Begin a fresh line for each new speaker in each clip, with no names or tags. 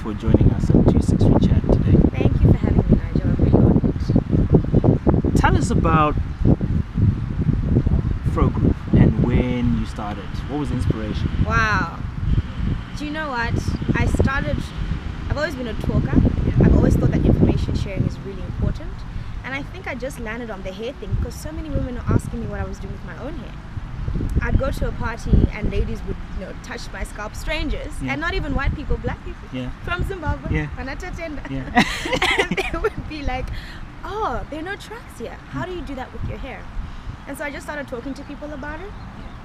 for joining us at 263 Chat today.
Thank you for having me, Nigel. I'm really.
Tell us about Phro Group and when you started. What was the inspiration?
Wow. Do you know what? I started, I've always been a talker. I've always thought that information sharing is really important. And I think I just landed on the hair thing because so many women are asking me what I was doing with my own hair. I'd go to a party and ladies would, you know, touch my scalp, strangers,
Yeah.
and not even white people, black people
Yeah.
from Zimbabwe,
Yeah.
Anatatenda.
Yeah.
and they would be like, oh, there are no tracks here. How do you do that with your hair? And so I just started talking to people about it.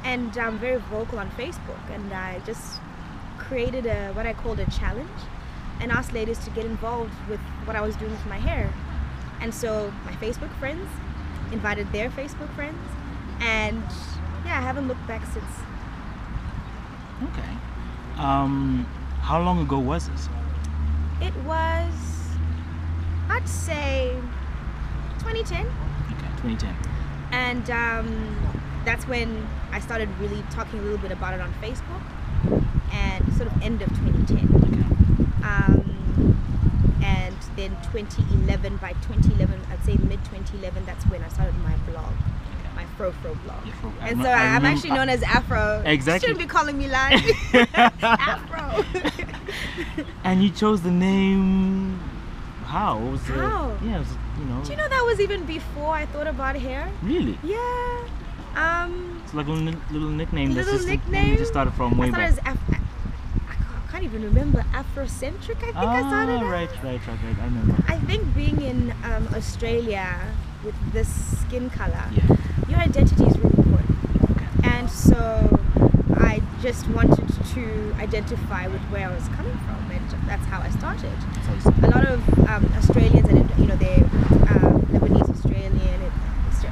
And I'm very vocal on Facebook. And I just created a what I called a challenge and asked ladies to get involved with what I was doing with my hair. And so my Facebook friends invited their Facebook friends. And yeah, I haven't looked back since.
Okay. Um, how long ago was this?
It was, I'd say, 2010.
Okay, 2010.
and um, that's when I started really talking a little bit about it on Facebook, and sort of end of 2010.
Okay.
Um, and then 2011, by 2011, I'd say mid 2011, that's when I started my blog, my Fro Fro blog.
Yeah, Fro-
And
rem-
so
I
I am actually known as Afro.
Exactly.
You shouldn't be calling me Lan. Afro.
And you chose the name. How? What was
How?
Yeah, it was, you know.
Do you know that was even before I thought about hair?
Really?
Yeah. Um,
It's like a little, little nickname. that's
Little
just
nickname?
You just started from way
I
back.
it Af- I can't- even remember Afrocentric. I think I started.
ah,
as.
right, right, right, right. I remember.
I think being in um, Australia with this skin color,
Yeah.
Your identity is really important.
Okay.
And so I just wanted to identify with where I was coming from, and that's how I started.
That's how you started.
A lot of um, Australians, and you know, they're um, Lebanese Australian, and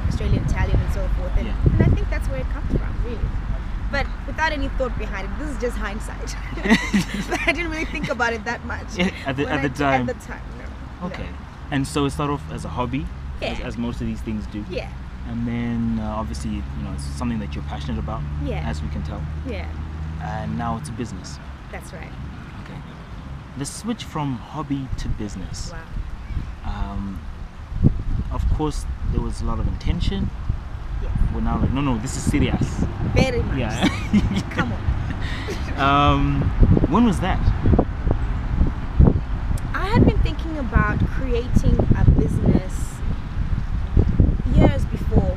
Australian Italian, and so forth. And,
Yeah.
and I think that's where it comes from, really. But without any thought behind it, this is just hindsight. I didn't really think about it that much
Yeah, at the- at the time.
At the time, no. no.
Okay. And so it started off as a hobby, as, as most of these things do.
Yeah,
And then uh, obviously, you know, it's something that you're passionate about,
yeah,
as we can tell.
yeah.
And now it's a business.
That's right.
Okay. The switch from hobby to business.
Wow.
Um, of course, there was a lot of intention.
Yeah.
We're now like, no, no, this is serious.
Very much.
Yeah.
Come on.
um, when was that?
I had been thinking about creating a business years before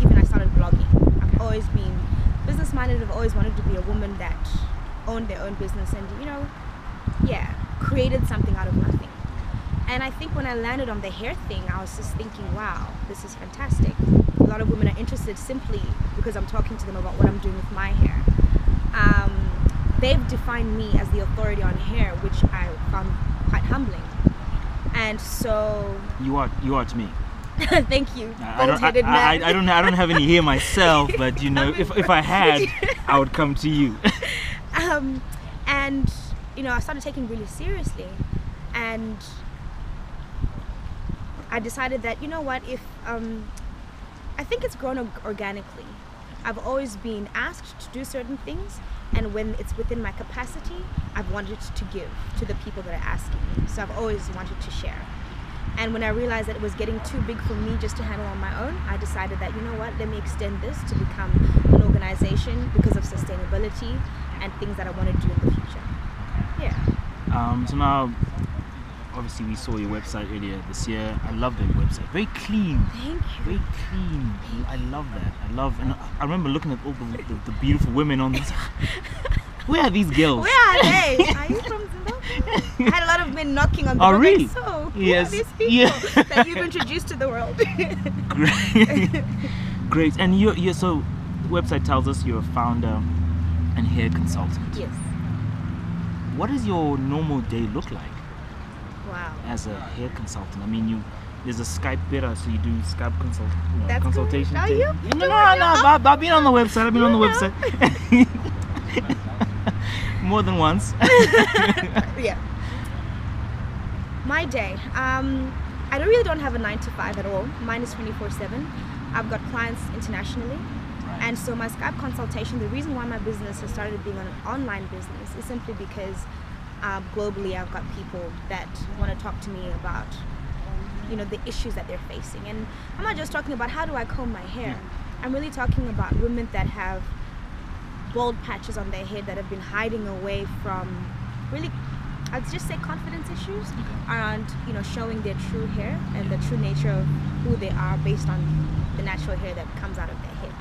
even I started blogging. I've always been business minded. I've always wanted to be a woman that owned their own business and, you know, yeah, created something out of nothing. And I think when I landed on the hair thing, I was just thinking, wow, this is fantastic. A lot of women are interested simply because I'm talking to them about what I'm doing with my hair. Um, they've defined me as the authority on hair, which I found quite humbling. And so,
You are, you are to me.
thank you,
I don't, I, I. I don't, I don't have any here myself, but you know, if, if I had, I would come to you.
um, and you know, I started taking really seriously, and I decided that you know what, if um, I think it's grown organically. I've always been asked to do certain things, and when it's within my capacity, I've wanted to give to the people that are asking me. So I've always wanted to share. And when I realized that it was getting too big for me just to handle on my own, I decided that, you know what, let me extend this to become an organization because of sustainability and things that I want to do in the future. Yeah.
Um, so now, obviously, we saw your website earlier this year. I love the website. Very clean.
Thank you.
Very clean. I love that. I love, and I remember looking at all the, the, the beautiful women on this. Where are these girls?
Where are they? Are you from? I had a lot of men knocking on the
Oh,
door.
really?
Like, so,
Yes.
these people
Yeah.
that you've introduced to the world?
Great. Great. And you, you so the website tells us you're a founder and hair consultant.
yes.
What does your normal day look like
Wow.
as a hair consultant? I mean, you there's a Skype beta, so you do Skype consult, you know,
That's
consultation.
Are you
No, no, no. I've, been on the website. I've been on the website more than once.
yeah. My day. Um, I don't really don't have a nine to five at all. Mine is twenty four seven. I've got clients internationally, and so my Skype consultation. The reason why my business has started being an online business is simply because Um, globally, I've got people that want to talk to me about, you know, the issues that they're facing. And I'm not just talking about how do I comb my hair. I'm really talking about women that have bald patches on their head that have been hiding away from really I'd just say confidence issues around you know showing their true hair and the true nature of who they are based on the natural hair that comes out of their head.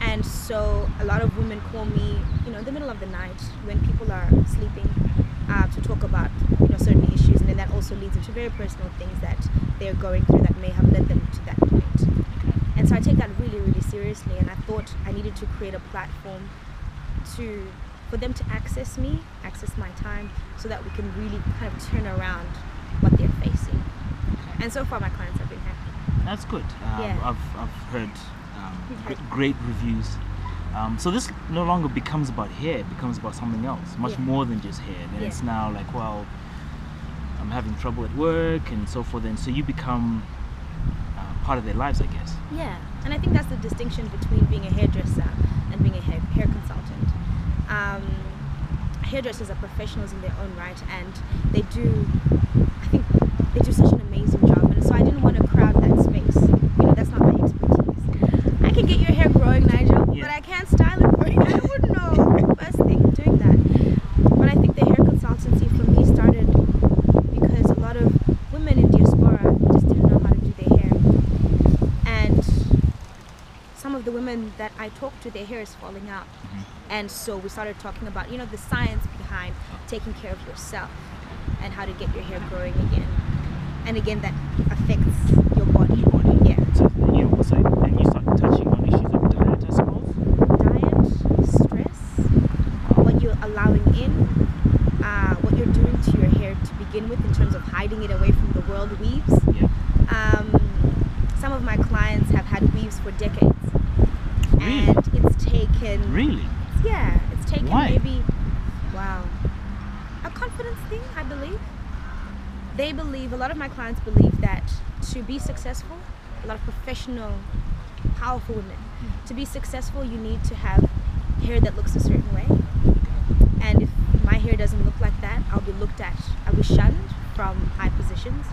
And so a lot of women call me, you know, in the middle of the night when people are sleeping, uh, to talk about you know certain issues, and then that also leads into very personal things that they're going through that may have led them to that point. And so I take that really, really seriously, and I thought I needed to create a platform to for them to access me, access my time, so that we can really kind of turn around what they're facing. And so far, my clients have been happy.
That's good. Um,
Yeah.
I've, I've heard um,
You've
gr-
heard-
great reviews. Um, so this no longer becomes about hair; it becomes about something else, much
Yeah.
more than just hair. Then
Yeah.
it's now like, well, I'm having trouble at work and so forth, and so you become uh, part of their lives, I guess.
Yeah, and I think that's the distinction between being a hairdresser and being a hair, hair consultant. Um, hairdressers are professionals in their own right, and they do, I think, they do such an amazing job. And so I didn't want to crowd that space. You know, that's not my expertise. I can get your hair growing, Nigel,
Yeah.
but I can't style it for you. I wouldn't know first thing doing that. But I think the hair consultancy for me started because a lot of women in diaspora just didn't know how to do their hair. And some of the women that I talked to, their hair is falling out. And so we started talking about, you know, the science behind taking care of yourself and how to get your hair growing again. And again, that affects your body.
Your body.
Yeah.
So you know, so then you start touching on issues of diet, I suppose.
Diet, stress, what you're allowing in, uh, what you're doing to your hair to begin with in terms of hiding it away from the world weaves.
Yeah.
Um, some of my clients have had weaves for decades.
Really?
And it's taken
Really?
Yeah, it's taken
Why?
maybe wow. A confidence thing, I believe. They believe a lot of my clients believe that to be successful, a lot of professional, powerful women, to be successful you need to have hair that looks a certain way. And if my hair doesn't look like that, I'll be looked at, I'll be shunned from high positions.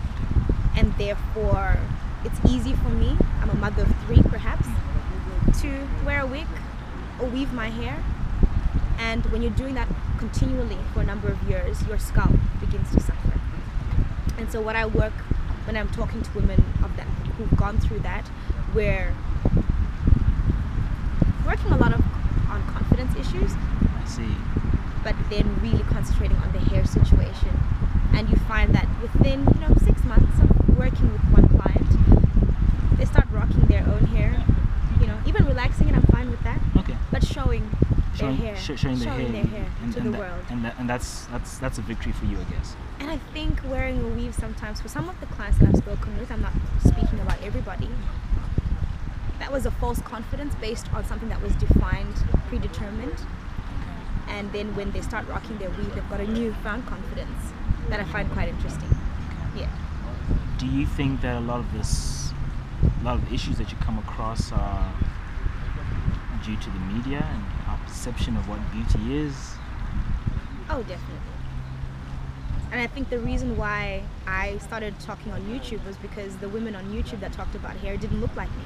And therefore it's easy for me, I'm a mother of three perhaps, to wear a wig or weave my hair. And when you're doing that continually for a number of years, your scalp begins to suffer. And so, what I work when I'm talking to women of that who've gone through that, we're working a lot of on confidence issues,
I see.
but then really concentrating on the hair situation. And you find that within you know six months of working with one client, they start rocking their own hair. You know, even relaxing it, I'm fine with that.
Okay.
But showing,
Showing,
their hair,
sh- showing their hair,
their hair
and,
to
and
the
that-
world.
and that, and that's that's that's a victory for you, I guess.
And I think wearing a weave sometimes for some of the clients that I've spoken with, I'm not speaking about everybody. That was a false confidence based on something that was defined, predetermined. And then when they start rocking their weave, they've got a newfound confidence that I find quite interesting. Yeah.
Do you think that a lot of this, a lot of the issues that you come across are due to the media and our perception of what beauty is?
Oh, definitely. And I think the reason why I started talking on YouTube was because the women on YouTube that talked about hair didn't look like me.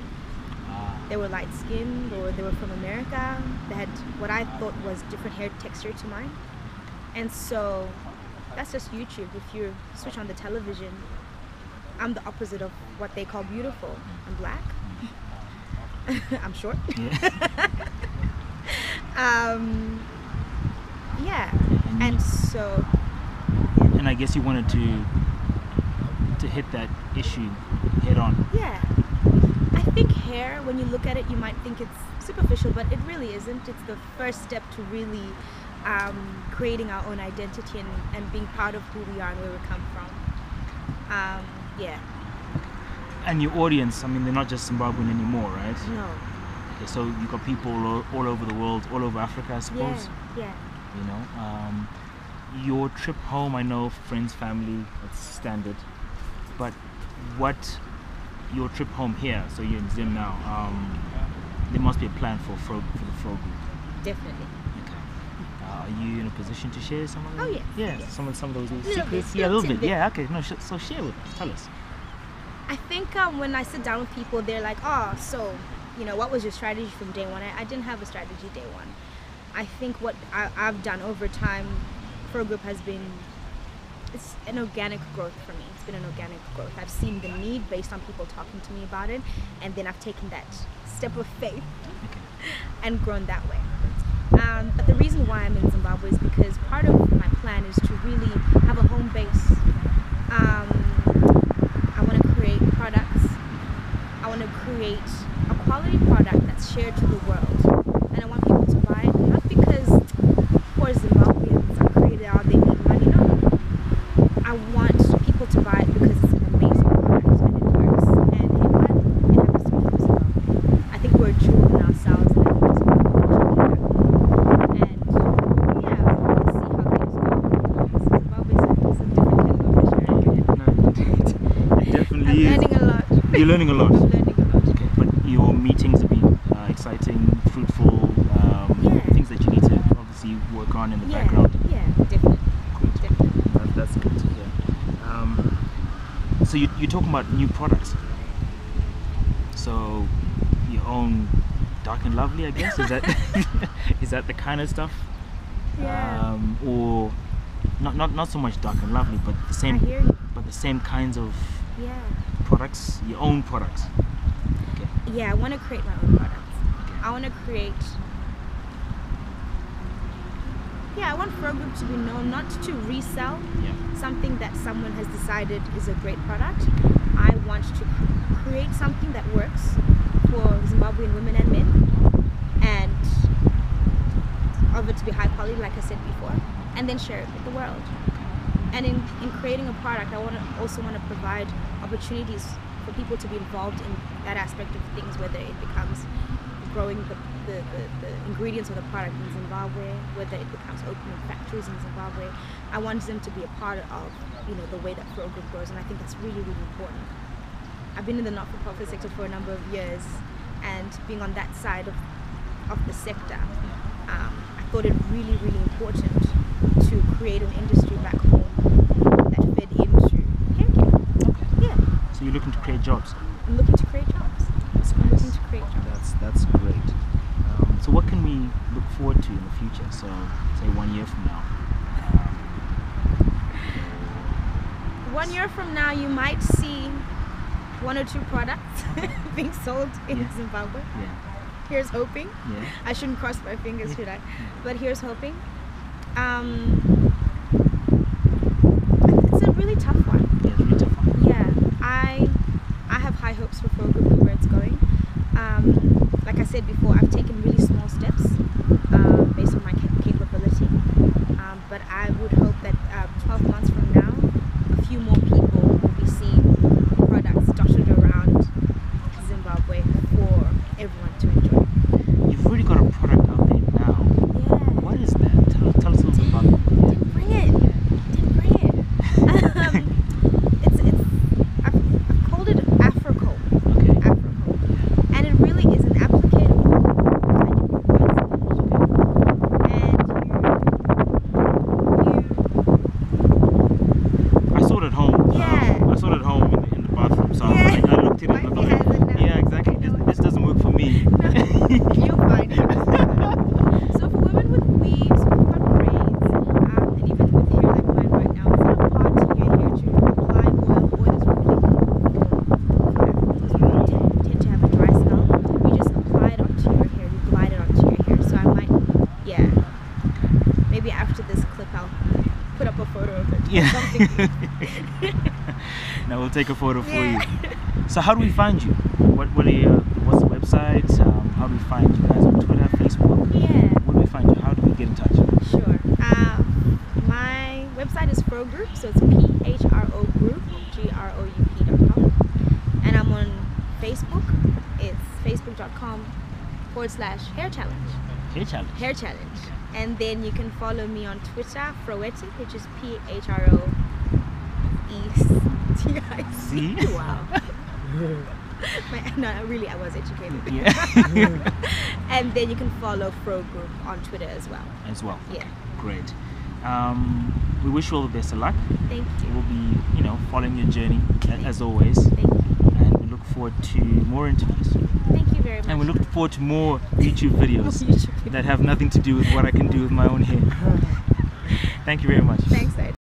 Uh,
They were light skinned or they were from America. They had what I thought was different hair texture to mine. And so that's just YouTube. If you switch on the television, I'm the opposite of what they call beautiful. I'm black. I'm short.
yeah.
Um, yeah.
And,
And so,
and I guess you wanted to to hit that issue head on.
yeah. I think hair, when you look at it, you might think it's superficial, but it really isn't. It's the first step to really um, creating our own identity and, and being proud of who we are and where we come from. Um, yeah.
And your audience, I mean, they're not just Zimbabwean anymore, right?
No.
Okay, so you've got people all, all over the world, all over Africa, I suppose.
Yeah. Yeah.
You know, um, your trip home, I know friends, family, that's standard. But what your trip home here? So you're in Zim now. Um, there must be a plan for Fro, for the Phro group.
Definitely.
Okay. Uh, are you in a position to share some of them?
Oh, yes,
Yeah,
yes.
some of some of those little
bit,
secrets. Yeah, a little bit.
tidbit.
Yeah, okay. No, sh- so share with us. Tell us.
I think um, when I sit down with people, they're like, oh, so, you know, what was your strategy from day one? I, I didn't have a strategy day one. I think what I, I've done over time for a group has been, it's an organic growth for me. It's been an organic growth. I've seen the need based on people talking to me about it, and then I've taken that step of faith and grown that way. Um, but the reason why I'm in Zimbabwe is because part of my plan is to really have a home base. Um, I want to create products. I want to create a quality shared to the world, and I want people to buy it not because poor Zimbabweans are created out they need money. No, I want people to buy it because it's an amazing product and it works. And what? It happens to be Zimbabwe. I think we're a jewel in ourselves and I think Zimbabwe should be happy. And yeah, we'll see how things go. Zimbabwe is a, different kettle of fish. right?
No, definitely
I'm
is.
learning a lot.
You're learning a lot.
I'm learning a lot.
Okay, but your meetings have been uh, exciting, fruitful, um,
Yeah.
things that you need to obviously work on in the
Yeah,
background.
yeah, definitely,
Great.
definitely.
That, that's good to hear. Um, so you, you're talking about new products. So your own dark and lovely, I guess. Is that is that the kind of stuff?
Yeah.
Um, or not, not not so much dark and lovely, but the same but the same kinds of
Yeah.
products, your own products. Okay.
Yeah, I want to create my own products.
Okay.
I want to create. Yeah, I want Phro Group to be known not to resell
Yeah.
Something that someone has decided is a great product. I want to create something that works for Zimbabwean women and men, and of it to be high quality, like I said before, and then share it with the world. And in, in creating a product, I want to also want to provide opportunities for people to be involved in that aspect of things, whether it becomes growing the, the, the, the ingredients of the product in Zimbabwe, whether it becomes opening factories in Zimbabwe. I want them to be a part of you know the way that Phro Group grows, and I think that's really really important. I've been in the not-for-profit sector for a number of years, and being on that side of of the sector, um, I thought it really really important to create an industry back home that fed into hair care.
Okay.
Yeah,
So you're looking to create jobs.
I'm looking to create jobs.
That's
I'm looking to create.
That's that's great. Um, so what can we look forward to in the future? So say one year from now.
One year from now, you might see one or two products being sold in
Yeah.
Zimbabwe.
Yeah.
Here's hoping.
Yeah.
I shouldn't cross my fingers, should I? But here's hoping. Um, it's a really tough one.
Yeah. It's really tough. one.
Yeah, I I have high hopes for Phro Group and where it's going. Um, like I said before, I've taken really small steps um, based on my ca- capability. Um, but I would hope that uh, 12 months from now, a few more people will be seeing products dotted around Zimbabwe for everyone to enjoy.
You've already got a product out there now.
Yeah.
What is that? Tell, tell us a little bit about it.
Didn't bring it. Didn't bring it. um, it's it's I've, I've called it Afroco.
Okay.
Afroco, and it really is an applicatable. And
I saw it at home.
Yeah.
Um, I saw it at home in the, in the bathroom. So I,
Yeah.
was like, I looked at it and I
Wifey
thought,
has it now.
yeah, exactly.
I know
This,
it.
this doesn't work for me.
you, you'll find it. so for women with weaves, who've got braids, um, and even with hair like mine right now, instead of parting your hair to apply oil, oil is really good for because we tend, tend to have a dry scalp. You just apply it onto your hair, you glide it onto your hair. So I might, yeah, maybe after this clip I'll put up a photo of it. or
Yeah.
something.
now we'll take a photo for
Yeah.
you. So how do we find you? What what are your, what's the website? Um, how do we find you guys on Twitter, Facebook?
Yeah.
Where do we find you? How do we get in touch?
Sure. Um, my website is Phro Group, so it's P H R O Group, G R O U P dot com. And I'm on Facebook. It's facebook.com forward slash hair challenge.
Hair challenge.
Hair challenge. And then you can follow me on Twitter, Phroetic, which is P H R O E I C.
See?
Wow. My- no, really, I was educated.
Yeah.
and then you can follow Phro Group on Twitter as well.
As well.
Yeah.
Great. Um, we wish you all the best of luck.
Thank you.
We'll be, you know, following your journey a- as always,
Thank you.
and we look forward to more interviews.
Thank you very much.
And we look forward to more YouTube videos
YouTube.
that have nothing to do with what I can do with my own hair. Thank you very much.
Thanks, Ed.